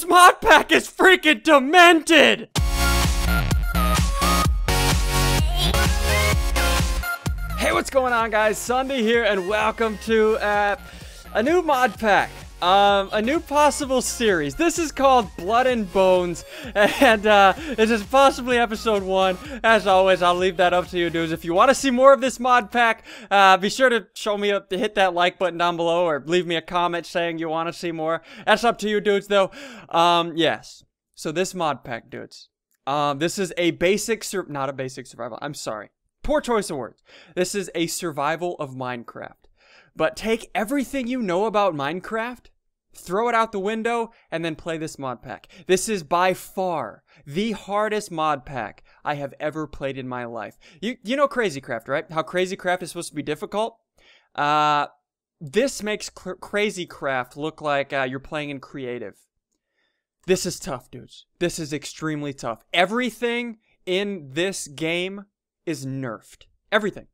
This mod pack is freaking demented! Hey, what's going on, guys? SSundee here, and welcome to uh, a new mod pack. Um, a new possible series. This is called Blood and Bones, and uh, this is possibly episode one. As always, I'll leave that up to you dudes. If you want to see more of this mod pack, uh, be sure to show me a, to hit that like button down below, or leave me a comment saying you want to see more. That's up to you dudes, though. Um, yes. So this mod pack, dudes. Um, this is a basic, not a basic survival. I'm sorry. Poor choice of words. This is a survival of Minecraft. But take everything you know about Minecraft, throw it out the window, and then play this mod pack. This is by far the hardest mod pack I have ever played in my life. You you know Crazy Craft, right? How Crazy Craft is supposed to be difficult? Uh, this makes Crazy Craft look like uh, you're playing in creative. This is tough, dudes. This is extremely tough. Everything in this game is nerfed. Everything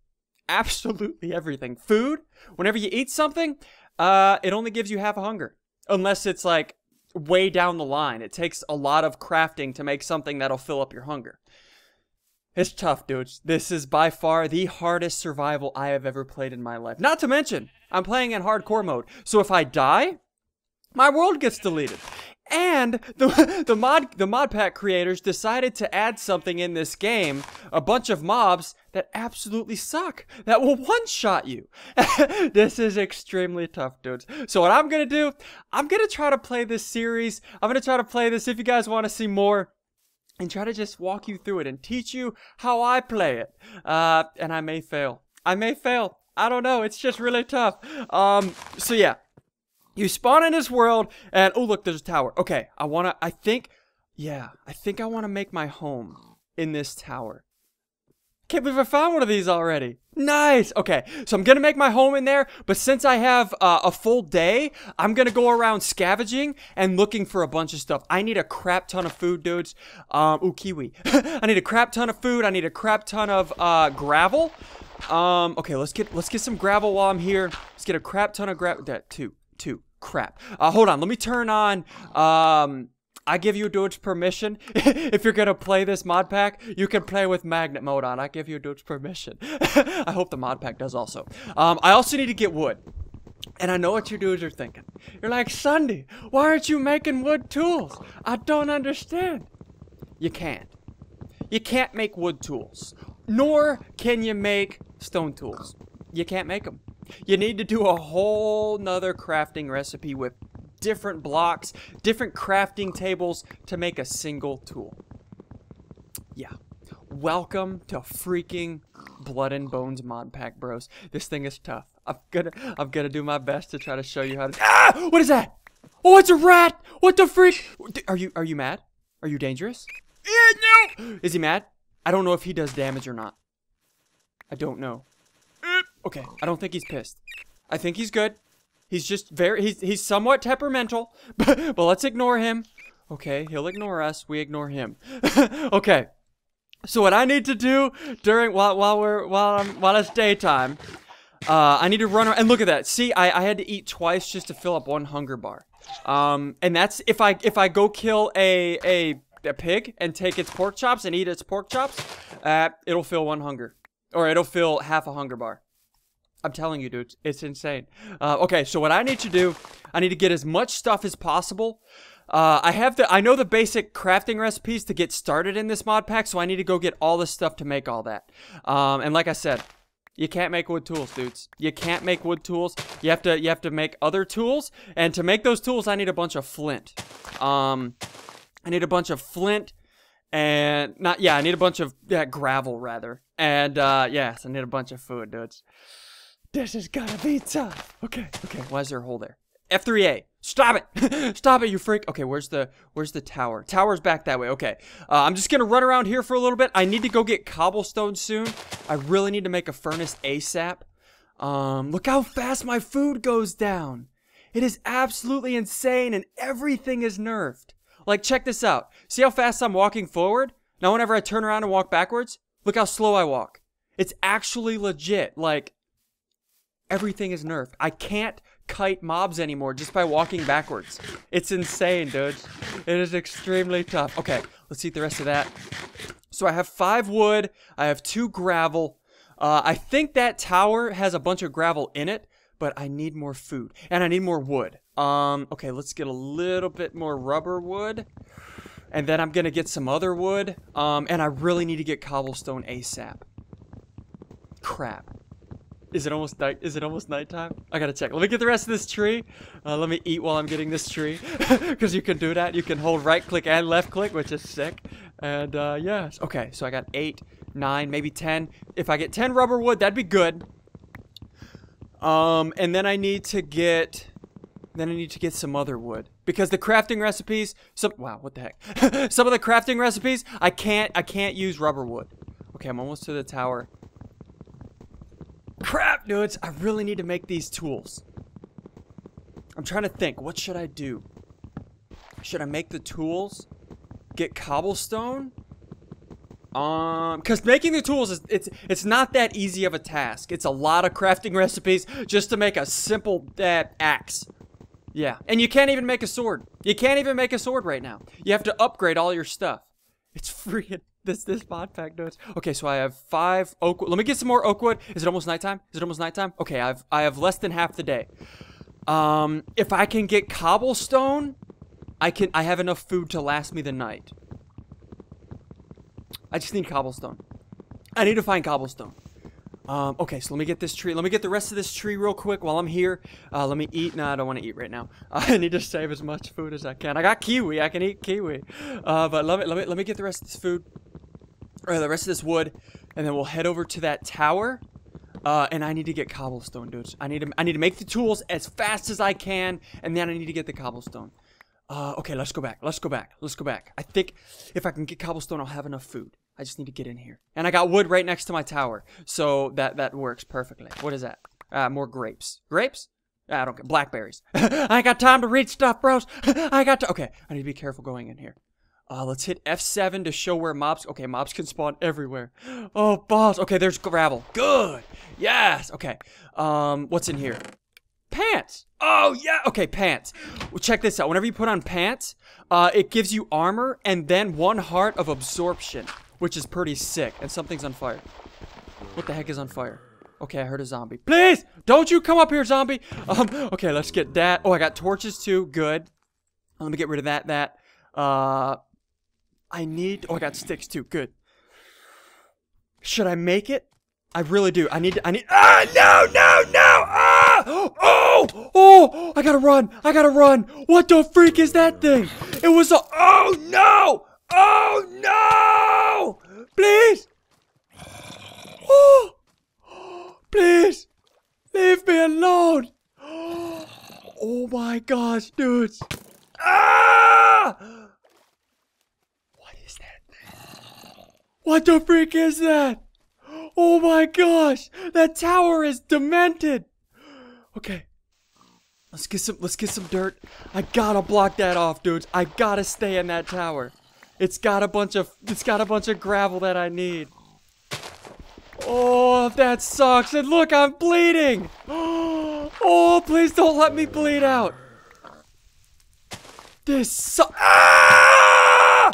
absolutely everything. Food, whenever you eat something, uh, it only gives you half a hunger. Unless it's like way down the line. It takes a lot of crafting to make something that'll fill up your hunger. It's tough, dudes. This is by far the hardest survival I have ever played in my life. Not to mention, I'm playing in hardcore mode. So if I die, my world gets deleted. And the, the mod the mod pack creators decided to add something in this game, a bunch of mobs that absolutely suck, that will one-shot you. this is extremely tough, dudes. So what I'm gonna do, I'm gonna try to play this series. I'm gonna try to play this if you guys want to see more and try to just walk you through it and teach you how I play it. Uh, and I may fail. I may fail. I don't know. It's just really tough. Um, so yeah, you spawn in this world, and oh look, there's a tower. Okay, I wanna, I think, yeah, I think I wanna make my home in this tower. Can't believe I found one of these already. Nice. Okay, so I'm gonna make my home in there, but since I have uh, a full day, I'm gonna go around scavenging and looking for a bunch of stuff. I need a crap ton of food, dudes. Um, ooh, kiwi. I need a crap ton of food. I need a crap ton of uh, gravel. Um, okay, let's get let's get some gravel while I'm here. Let's get a crap ton of gravel. That two, two crap. Uh, hold on, let me turn on, um, I give you dudes permission. if you're gonna play this mod pack, you can play with magnet mode on. I give you dudes permission. I hope the mod pack does also. Um, I also need to get wood. And I know what you dudes are thinking. You're like, SSundee, why aren't you making wood tools? I don't understand. You can't. You can't make wood tools. Nor can you make stone tools. You can't make them. You need to do a whole nother crafting recipe with different blocks, different crafting tables to make a single tool. Yeah. Welcome to freaking Blood and Bones mod pack, bros. This thing is tough. I'm gonna I'm gonna do my best to try to show you how to Ah! What is that? Oh, it's a rat! What the freak? Are you are you mad? Are you dangerous? Yeah, no! Is he mad? I don't know if he does damage or not. I don't know. Okay, I don't think he's pissed. I think he's good. He's just very, he's, he's somewhat temperamental, but, but let's ignore him. Okay, he'll ignore us. We ignore him. okay. So what I need to do during, while, while we're, while I'm, while it's daytime, uh, I need to run around, and look at that. See, I, I had to eat twice just to fill up one hunger bar. Um, and that's, if I, if I go kill a, a, a pig and take its pork chops and eat its pork chops, uh, it'll fill one hunger. Or it'll fill half a hunger bar. I'm telling you, dude, it's insane. Uh, okay, so what I need to do, I need to get as much stuff as possible. Uh, I have the, I know the basic crafting recipes to get started in this mod pack, so I need to go get all the stuff to make all that. Um, and like I said, you can't make wood tools, dudes. You can't make wood tools. You have to, you have to make other tools, and to make those tools, I need a bunch of flint. Um, I need a bunch of flint, and not, yeah, I need a bunch of yeah, gravel rather, and uh, yes, I need a bunch of food, dudes. This is gonna be tough. Okay, okay. Why is there a hole there? F3A. Stop it! Stop it, you freak. Okay, where's the where's the tower? Tower's back that way. Okay. Uh, I'm just gonna run around here for a little bit. I need to go get cobblestone soon. I really need to make a furnace ASAP. Um, look how fast my food goes down. It is absolutely insane and everything is nerfed. Like, check this out. See how fast I'm walking forward? Now, whenever I turn around and walk backwards, look how slow I walk. It's actually legit. Like, everything is nerfed. I can't kite mobs anymore just by walking backwards. It's insane, dude. It is extremely tough. Okay, let's eat the rest of that. So I have five wood. I have two gravel. Uh, I think that tower has a bunch of gravel in it, but I need more food and I need more wood. Um, okay, let's get a little bit more rubber wood. And then I'm gonna get some other wood. Um, and I really need to get cobblestone ASAP. Crap. Is it almost night? Is it almost nighttime? I gotta check. Let me get the rest of this tree. Uh, let me eat while I'm getting this tree, because you can do that. You can hold right click and left click, which is sick. And uh, yes, okay. So I got eight, nine, maybe ten. If I get ten rubber wood, that'd be good. Um, and then I need to get, then I need to get some other wood because the crafting recipes. Some wow, what the heck? some of the crafting recipes, I can't, I can't use rubber wood. Okay, I'm almost to the tower. Crap, dudes. I really need to make these tools. I'm trying to think. What should I do? Should I make the tools? Get cobblestone? Um, because making the tools is it's it's not that easy of a task. It's a lot of crafting recipes just to make a simple uh, axe. Yeah, and you can't even make a sword. You can't even make a sword right now. You have to upgrade all your stuff. It's freaking this this mod pack notes. Okay, so I have five oak. Let me get some more oak wood. Is it almost nighttime? Is it almost nighttime? Okay, I've I have less than half the day. Um, if I can get cobblestone, I can. I have enough food to last me the night. I just need cobblestone. I need to find cobblestone. Um, okay, so let me get this tree. Let me get the rest of this tree real quick while I'm here. Uh, let me eat. No, I don't want to eat right now. I need to save as much food as I can. I got kiwi. I can eat kiwi. Uh, but let me, let me, let me get the rest of this food. Or the rest of this wood. And then we'll head over to that tower. Uh, and I need to get cobblestone, dudes. I need to, I need to make the tools as fast as I can. And then I need to get the cobblestone. Uh, okay, let's go back. Let's go back. Let's go back. I think if I can get cobblestone, I'll have enough food. I just need to get in here. And I got wood right next to my tower. So that, that works perfectly. What is that? Uh, more grapes. Grapes? I don't get blackberries. I got time to read stuff, bros. I got to. Okay, I need to be careful going in here. Uh, let's hit F7 to show where mobs. Okay, mobs can spawn everywhere. Oh, boss. Okay, there's gravel. Good. Yes. Okay. Um, what's in here? Pants. Oh yeah. Okay, pants. Well, check this out. Whenever you put on pants, uh, it gives you armor and then one heart of absorption which is pretty sick. And something's on fire. What the heck is on fire? Okay, I heard a zombie. Please, don't you come up here, zombie. Um, okay, let's get that. Oh, I got torches too. Good. Let me get rid of that. That. Uh, I need. Oh, I got sticks too. Good. Should I make it? I really do. I need. To, I need. Ah, no, no, no. Ah, oh, oh. I gotta run. I gotta run. What the freak is that thing? It was a. Oh no. Oh no! Please! Oh! Please! Leave me alone! Oh my gosh, dudes! Ah! What is that? What the freak is that? Oh my gosh! That tower is demented! Okay. Let's get some let's get some dirt. I gotta block that off, dudes. I gotta stay in that tower. It's got a bunch of it's got a bunch of gravel that I need. Oh, that sucks. And look, I'm bleeding. Oh, please don't let me bleed out. This sucks. Ah!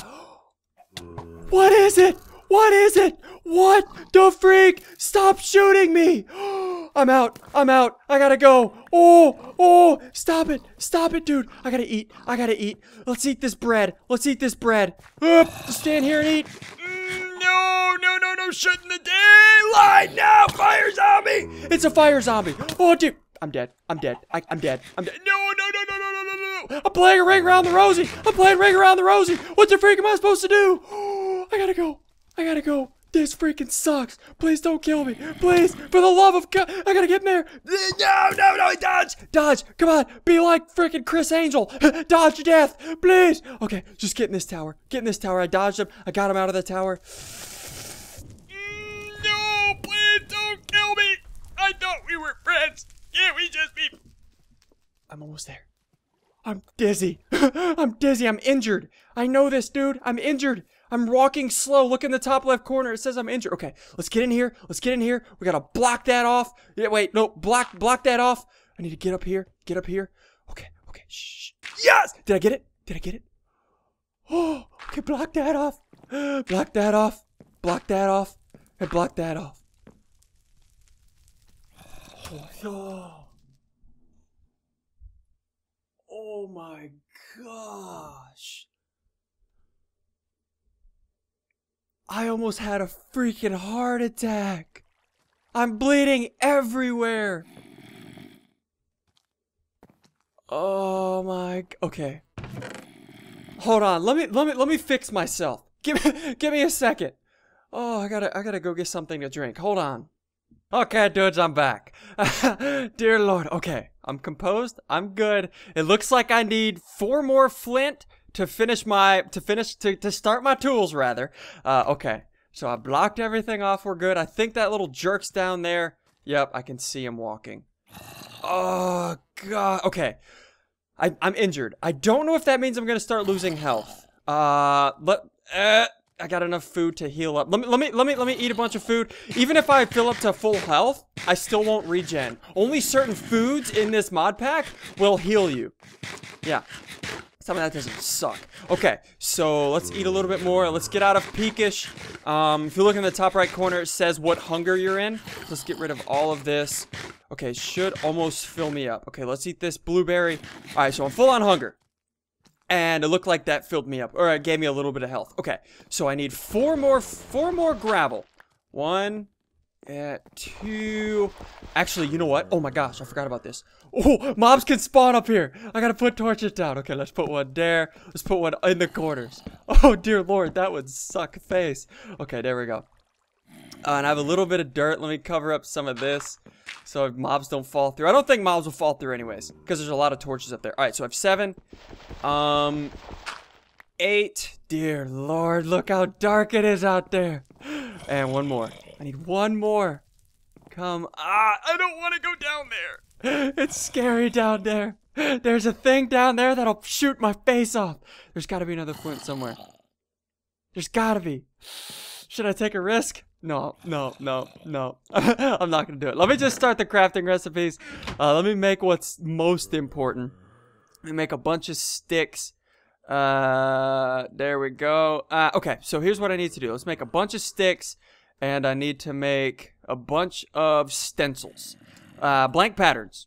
What is it? What is it? What the freak? Stop shooting me. I'm out. I'm out. I gotta go. Oh, oh, stop it. Stop it, dude. I gotta eat. I gotta eat. Let's eat this bread. Let's eat this bread. Up, stand here and eat. Mm, no, no, no, no. Shut in the daylight. No, fire zombie. It's a fire zombie. Oh, dude. I'm dead. I'm dead. I, am dead. I'm dead. No, no, no, no, no, no, no, no. I'm playing ring around the rosy. I'm playing ring around the rosy. What the freak am I supposed to do? I gotta go. I gotta go. This freaking sucks. Please don't kill me. Please, for the love of God, I gotta get in there. No, no, no, dodge, dodge. Come on, be like freaking Criss Angel. dodge death, please. Okay, just get in this tower. Get in this tower. I dodged him. I got him out of the tower. No, please don't kill me. I thought we were friends. Can't we just be? I'm almost there. I'm dizzy. I'm dizzy. I'm injured. I know this, dude. I'm injured. I'm walking slow. Look in the top left corner. It says I'm injured. Okay, let's get in here. Let's get in here. We gotta block that off. Yeah, wait, no, block, block that off. I need to get up here. Get up here. Okay, okay. Shh. Yes. Did I get it? Did I get it? Oh, okay, block that off. Block that off. Block that off. And block that off. Oh, oh my gosh. I almost had a freaking heart attack. I'm bleeding everywhere. Oh my. Okay. Hold on. Let me let me let me fix myself. Give me give me a second. Oh, I gotta I gotta go get something to drink. Hold on. Okay, dudes, I'm back. Dear Lord. Okay, I'm composed. I'm good. It looks like I need four more flint to finish my to finish to to start my tools rather. Uh, okay. So I blocked everything off. We're good. I think that little jerk's down there. Yep, I can see him walking. Oh, God. Okay. I, I'm injured. I don't know if that means I'm going to start losing health. Uh, let, uh, I got enough food to heal up. Let me, let me, let me, let me eat a bunch of food. Even if I fill up to full health, I still won't regen. Only certain foods in this mod pack will heal you. Yeah. Some of that doesn't suck. Okay, so let's eat a little bit more. Let's get out of peakish. Um, if you look in the top right corner, it says what hunger you're in. Let's get rid of all of this. Okay, should almost fill me up. Okay, let's eat this blueberry. All right, so I'm full on hunger. And it looked like that filled me up, or it gave me a little bit of health. Okay, so I need four more, four more gravel. One, at two. Actually, you know what? Oh my gosh, I forgot about this. Oh, mobs can spawn up here. I gotta put torches down. Okay, let's put one there. Let's put one in the corners. Oh, dear lord, that would suck face. Okay, there we go. Uh, and I have a little bit of dirt. Let me cover up some of this so mobs don't fall through. I don't think mobs will fall through anyways because there's a lot of torches up there. All right, so I have seven. Um, eight. Dear lord, look how dark it is out there. And one more. I need one more. Come. Ah, I don't want to go down there. It's scary down there. There's a thing down there that'll shoot my face off. There's got to be another flint somewhere. There's got to be. Should I take a risk? No, no, no, no. I'm not going to do it. Let me just start the crafting recipes. Uh, let me make what's most important. Let me make a bunch of sticks. Uh, there we go. Uh, okay, so here's what I need to do. Let's make a bunch of sticks and I need to make a bunch of stencils, uh, blank patterns.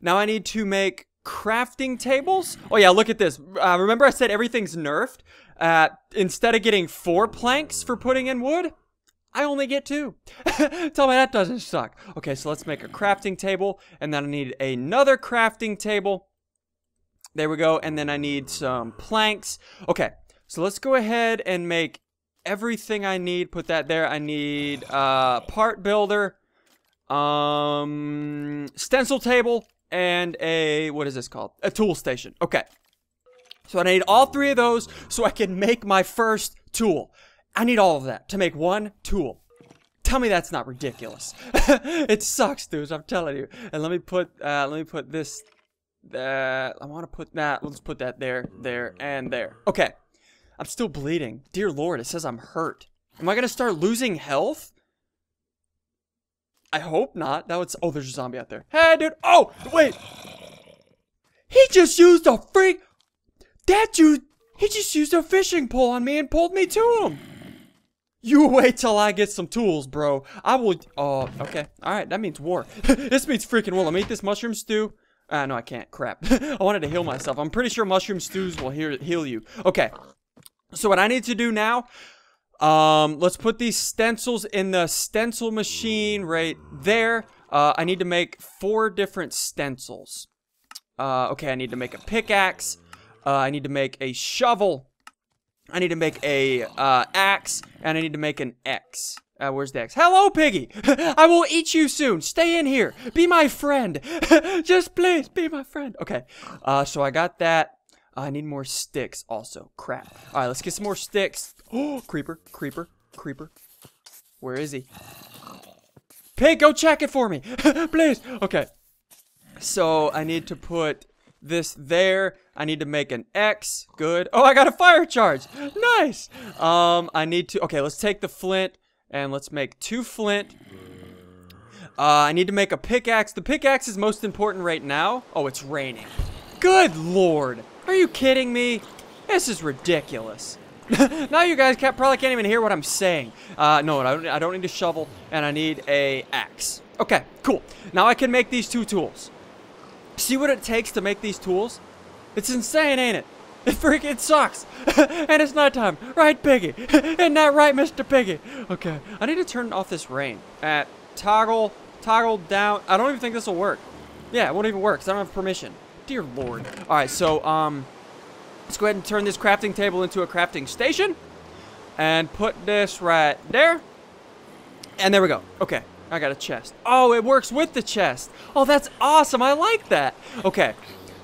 Now I need to make crafting tables. Oh yeah, look at this. Uh, remember I said everything's nerfed? Uh, instead of getting four planks for putting in wood, I only get two. Tell me that doesn't suck. Okay, so let's make a crafting table, and then I need another crafting table. There we go, and then I need some planks. Okay, so let's go ahead and make everything I need. Put that there. I need uh, part builder, um, stencil table, and a, what is this called? A tool station. Okay. So I need all three of those so I can make my first tool. I need all of that to make one tool. Tell me that's not ridiculous. it sucks, dudes. I'm telling you. And let me put, uh, let me put this, that. I want to put that. Let's put that there, there, and there. Okay. I'm still bleeding. Dear Lord, it says I'm hurt. Am I gonna start losing health? I hope not. That would. Oh, there's a zombie out there. Hey, dude. Oh, wait. He just used a freak. That dude. He just used a fishing pole on me and pulled me to him. You wait till I get some tools, bro. I will. Oh, okay. All right. That means war. this means freaking war. Let me eat this mushroom stew. Ah, uh, no, I can't. Crap. I wanted to heal myself. I'm pretty sure mushroom stews will heal you. Okay. So what I need to do now, um, let's put these stencils in the stencil machine right there. Uh, I need to make four different stencils. Uh, okay, I need to make a pickaxe. Uh, I need to make a shovel. I need to make a uh, axe, and I need to make an X. Uh, where's the X? Hello, Piggy! I will eat you soon! Stay in here! Be my friend! Just please, be my friend! Okay, uh, so I got that. I need more sticks also. Crap. Alright, let's get some more sticks. Oh, creeper, creeper, creeper. Where is he? Pig, go check it for me. Please. Okay. So, I need to put this there. I need to make an X. Good. Oh, I got a fire charge. Nice. Um, I need to... Okay, let's take the flint and let's make two flint. Uh, I need to make a pickaxe. The pickaxe is most important right now. Oh, it's raining. Good lord. Are you kidding me? This is ridiculous. now you guys can't, probably can't even hear what I'm saying. Uh, no, I don't, I don't need a shovel, and I need a axe. Okay, cool. Now I can make these two tools. See what it takes to make these tools? It's insane, ain't it? It freaking sucks. and it's nighttime. Right, Piggy? Isn't that right, Mr. Piggy? Okay, I need to turn off this rain. At toggle, toggle down. I don't even think this will work. Yeah, it won't even work because I don't have permission. Dear Lord. All right, so, um, let's go ahead and turn this crafting table into a crafting station. And put this right there. And there we go. Okay, I got a chest. Oh, it works with the chest. Oh, that's awesome. I like that. Okay,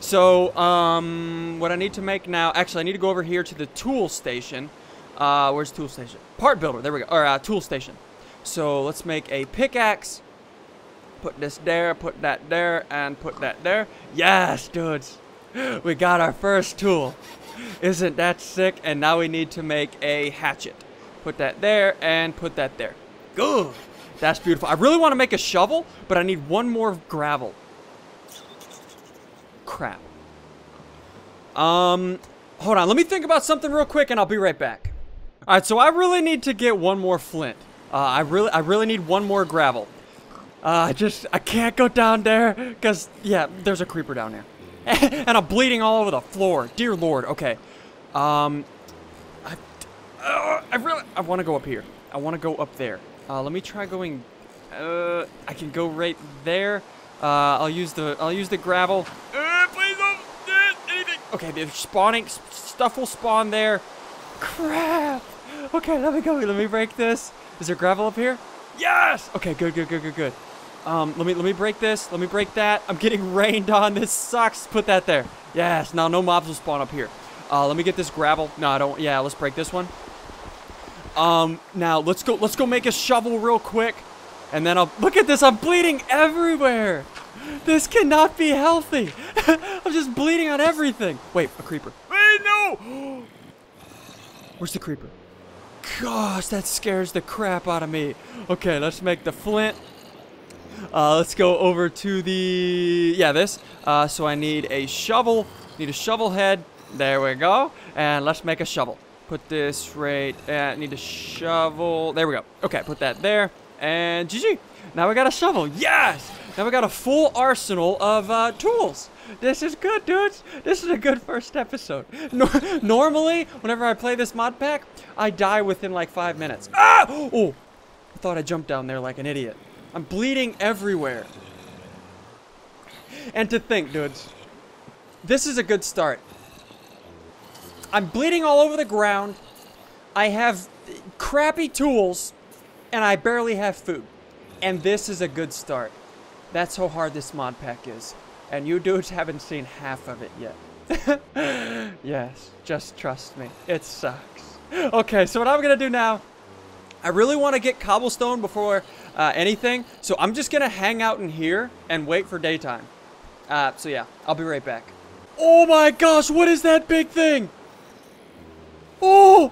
so, um, what I need to make now, actually, I need to go over here to the tool station. Uh, where's tool station? Part builder, there we go, or uh, tool station. So, let's make a pickaxe. Put this there, put that there, and put that there. Yes, dudes. We got our first tool. Isn't that sick? And now we need to make a hatchet. Put that there, and put that there. Good. That's beautiful. I really want to make a shovel, but I need one more gravel crap. Um, hold on. Let me think about something real quick, and I'll be right back. All right, so I really need to get one more flint. Uh, I really, I really need one more gravel. Uh, I just, I can't go down there, because, yeah, there's a creeper down there. and I'm bleeding all over the floor. Dear Lord, okay. Um, I, uh, I really, I want to go up here. I want to go up there. Uh, let me try going, uh, I can go right there. Uh, I'll use the, I'll use the gravel. Okay, they're spawning. Stuff will spawn there. Crap. Okay, let me go. Let me break this. Is there gravel up here? Yes. Okay, good, good, good, good, good. Um, let me let me break this. Let me break that. I'm getting rained on. This sucks. Put that there. Yes. Now no mobs will spawn up here. Uh, let me get this gravel. No, I don't. Yeah, let's break this one. Um, now let's go. Let's go make a shovel real quick, and then I'll look at this. I'm bleeding everywhere. This cannot be healthy. I'm just bleeding on everything. Wait, a creeper. Wait, no! Where's the creeper? Gosh, that scares the crap out of me. Okay, let's make the flint. Uh, let's go over to the... Yeah, this. Uh, so I need a shovel. Need a shovel head. There we go. And let's make a shovel. Put this right... Uh, need a shovel. There we go. Okay, put that there. And GG. Now we got a shovel. Yes! Now we got a full arsenal of uh, tools. This is good, dudes. This is a good first episode. No normally, whenever I play this mod pack, I die within like five minutes. Ah! Oh! I thought I jumped down there like an idiot. I'm bleeding everywhere. And to think, dudes, this is a good start. I'm bleeding all over the ground. I have crappy tools, and I barely have food. And this is a good start. That's how hard this mod pack is. And you dudes haven't seen half of it yet. yes, just trust me. It sucks. Okay, so what I'm to do now, I really want to get cobblestone before uh, anything. So I'm just to hang out in here and wait for daytime. Uh, so yeah, I'll be right back. Oh my gosh, what is that big thing? Oh!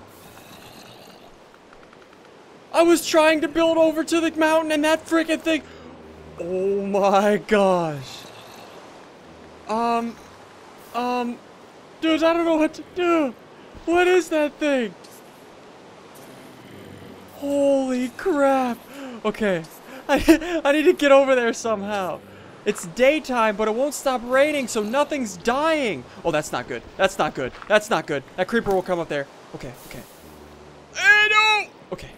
I was trying to build over to the mountain and that freaking thing... Oh my gosh. Um, um, dude, I don't know what to do. What is that thing? Holy crap. Okay, I, I need to get over there somehow. It's daytime, but it won't stop raining, so nothing's dying. Oh, that's not good. That's not good. That's not good. That creeper will come up there. Okay, okay. Hey, no! Okay, okay,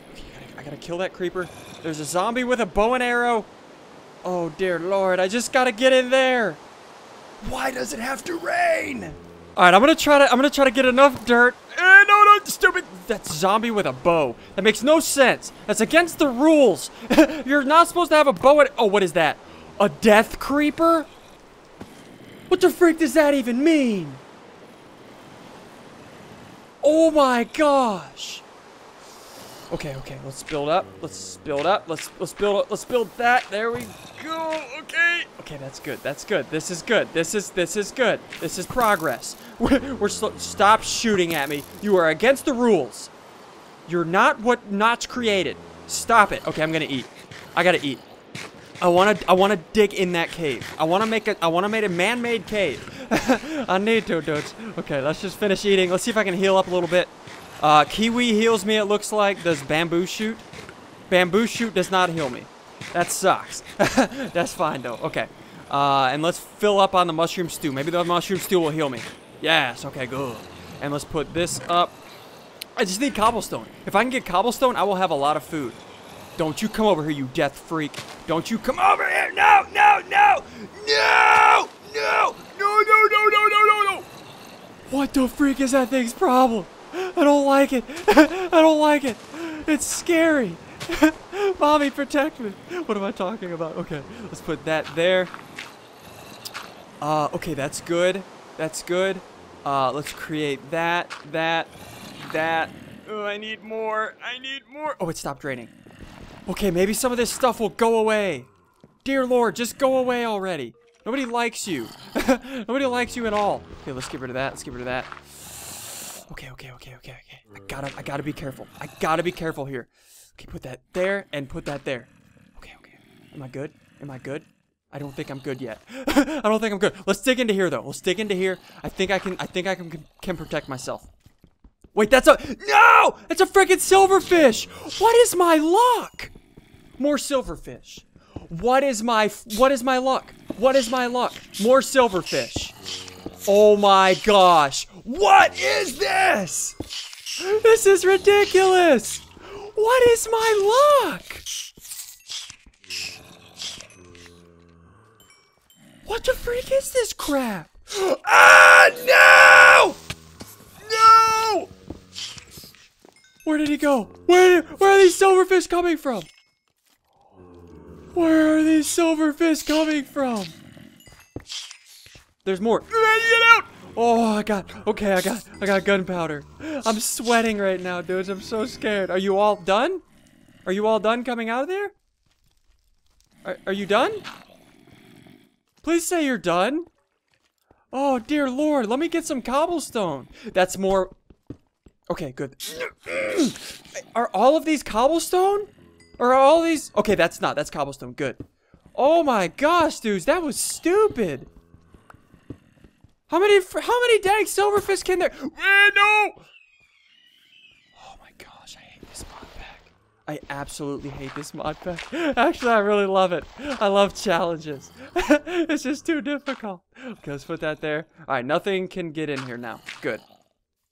I gotta, kill that creeper. There's a zombie with a bow and arrow. Oh, dear Lord. I just gotta get in there. Why does it have to rain? All right, I'm gonna try to. I'm gonna try to get enough dirt. Eh, no, no, stupid. That's zombie with a bow. That makes no sense. That's against the rules. You're not supposed to have a bow. At, oh, what is that? A death creeper? What the freak does that even mean? Oh my gosh. Okay, okay, let's build up. Let's build up. Let's let's build up. Let's build that. There we go. Okay. Okay, that's good. That's good. This is good. This is this is good. This is progress. We're, we're stop shooting at me. You are against the rules. You're not what Notch created. Stop it. Okay, I'm gonna eat. I gotta eat. I wanna I wanna dig in that cave. I wanna make a I wanna make a man-made cave. I need to, dudes. Okay, let's just finish eating. Let's see if I can heal up a little bit. Uh, kiwi heals me, it looks like. Does bamboo shoot? Bamboo shoot does not heal me. That sucks. That's fine, though. Okay. Uh, and let's fill up on the mushroom stew. Maybe the mushroom stew will heal me. Yes. Okay, good. And let's put this up. I just need cobblestone. If I can get cobblestone, I will have a lot of food. Don't you come over here, you death freak. Don't you come over here. No, no, no. No, no, no, no, no, no, no, no. What the freak is that thing's problem? I don't like it. I don't like it. It's scary. Mommy, protect me. What am I talking about? Okay, let's put that there. Uh, okay, that's good. That's good. Uh, let's create that, that, that. Oh, I need more. I need more. Oh, it stopped raining. Okay, maybe some of this stuff will go away. Dear Lord, just go away already. Nobody likes you. Nobody likes you at all. Okay, let's get rid of that. Let's get rid of that. Okay, okay, okay, okay, okay. I gotta, I gotta be careful. I gotta be careful here. Okay, put that there and put that there. Okay, okay. Am I good? Am I good? I don't think I'm good yet. I don't think I'm good. Let's dig into here though. Let's dig into here. I think I can. I think I can can protect myself. Wait, that's a no! It's a freaking silverfish. What is my luck? More silverfish. What is my what is my luck? What is my luck? More silverfish. Oh my gosh. What is this? This is ridiculous. What is my luck? What the freak is this crap? Ah, no! No! Where did he go? Where, where are these silverfish coming from? Where are these silverfish coming from? There's more. Get out! Oh, I got, okay, I got, I got gunpowder. I'm sweating right now, dudes. I'm so scared. Are you all done? Are you all done coming out of there? Are, are you done? Please say you're done. Oh, dear lord. Let me get some cobblestone. That's more... Okay, good. Are all of these cobblestone? Or are all these... Okay, that's not. That's cobblestone. Good. Oh my gosh, dudes. That was stupid. How many... How many dang silverfish can there... Eh, no! Oh my gosh, I hate this mod pack. I absolutely hate this mod pack. Actually, I really love it. I love challenges. it's just too difficult. Okay, let's put that there. All right, nothing can get in here now. Good.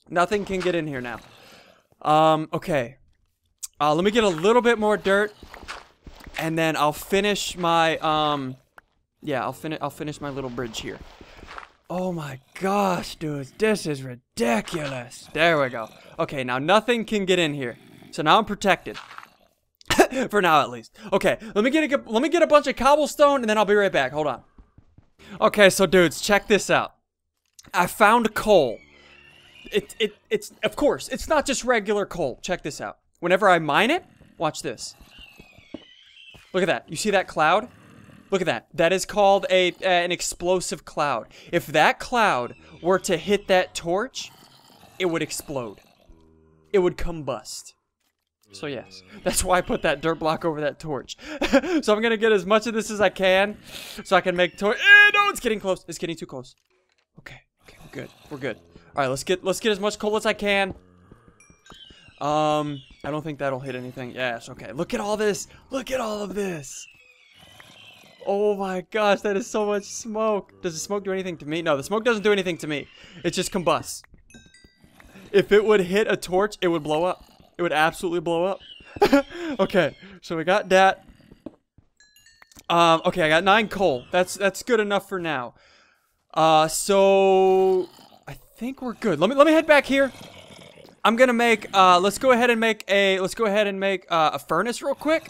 Nothing can get in here now. Um, okay. Uh, let me get a little bit more dirt, and then I'll finish my um, yeah, I'll finish. I'll finish my little bridge here. Oh my gosh, dude, this is ridiculous. There we go. Okay, now nothing can get in here, so now I'm protected. For now, at least. Okay, let me get a let me get a bunch of cobblestone, and then I'll be right back. Hold on. Okay, so dudes, check this out. I found coal. It it it's of course it's not just regular coal. Check this out. Whenever I mine it, watch this. Look at that. You see that cloud? Look at that. That is called a uh, an explosive cloud. If that cloud were to hit that torch, it would explode. It would combust. So yes, that's why I put that dirt block over that torch. so I'm gonna get as much of this as I can, so I can make torch. Eh, no, it's getting close. It's getting too close. Okay, okay, we're good. We're good. All right, let's get let's get as much coal as I can. Um, I don't think that'll hit anything. Yes, okay. Look at all this. Look at all of this. Oh my gosh, that is so much smoke. Does the smoke do anything to me? No, the smoke doesn't do anything to me. It just combusts. If it would hit a torch, it would blow up. It would absolutely blow up. okay, so we got that. Um, okay, I got nine coal. That's that's good enough for now. Uh, so I think we're good. Let me let me head back here. I'm gonna make. Uh, let's go ahead and make a. Let's go ahead and make uh, a furnace real quick.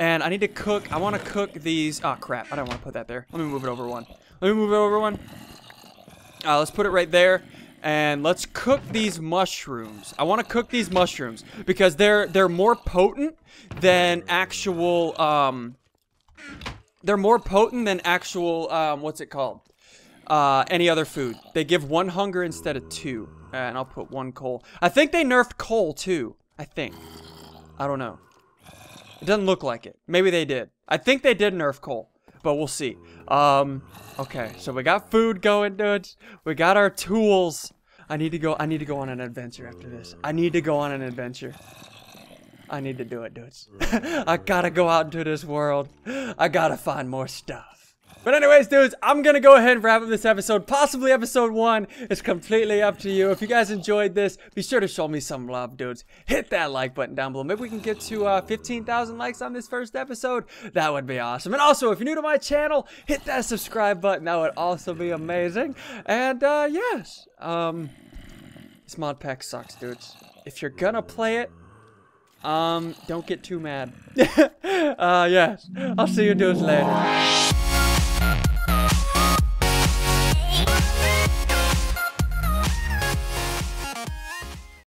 And I need to cook. I want to cook these. Oh crap! I don't want to put that there. Let me move it over one. Let me move it over one. Uh, let's put it right there. And let's cook these mushrooms. I want to cook these mushrooms because they're they're more potent than actual um they're more potent than actual um what's it called? Uh any other food. They give one hunger instead of two. And I'll put one coal. I think they nerfed coal too. I think. I don't know. It doesn't look like it. Maybe they did. I think they did nerf coal. but we'll see. Um, okay, so we got food going, dudes. We got our tools. I need to go. I need to go on an adventure after this. I need to go on an adventure. I need to do it, dudes. I gotta go out into this world. I gotta find more stuff. But anyways, dudes, I'm gonna go ahead and wrap up this episode. Possibly episode one. It's completely up to you. If you guys enjoyed this, be sure to show me some love, dudes. Hit that like button down below. Maybe we can get to uh, 15,000 likes on this first episode. That would be awesome. And also, if you're new to my channel, hit that subscribe button. That would also be amazing. And uh, yes, um, this mod pack sucks, dudes. If you're gonna play it, um, don't get too mad. uh, yes. I'll see you dudes later.